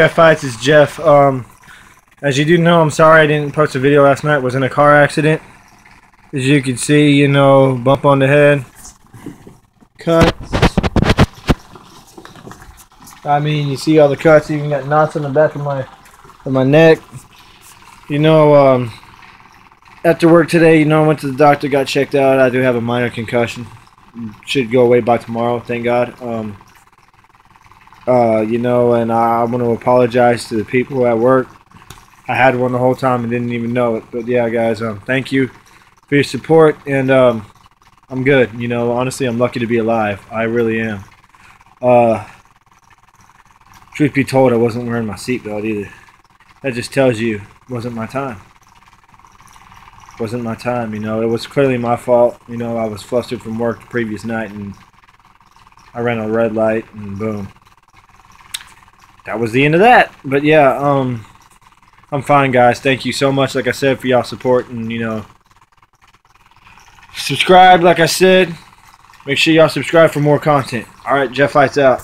Jeff Fights is Jeff. Um, as you do know, I'm sorry I didn't post a video last night. Was in a car accident. As you can see, you know, bump on the head. Cut. I mean, you see all the cuts. Even got knots on the back of my of my neck. You know, um, after work today, you know, I went to the doctor, got checked out. I do have a minor concussion. Should go away by tomorrow, thank God. Um, uh, you know, and I, want to apologize to the people at work. I had one the whole time and didn't even know it. But yeah, guys, um, thank you for your support, and um, I'm good. You know, honestly, I'm lucky to be alive. I really am. Uh, truth be told, I wasn't wearing my seatbelt either. That just tells you wasn't my time. Wasn't my time, you know. It was clearly my fault. You know, I was flustered from work the previous night and I ran a red light and boom. That was the end of that. But yeah, um I'm fine guys. Thank you so much, like I said, for y'all support and you know subscribe like I said. Make sure y'all subscribe for more content. Alright, Jeff Lights out.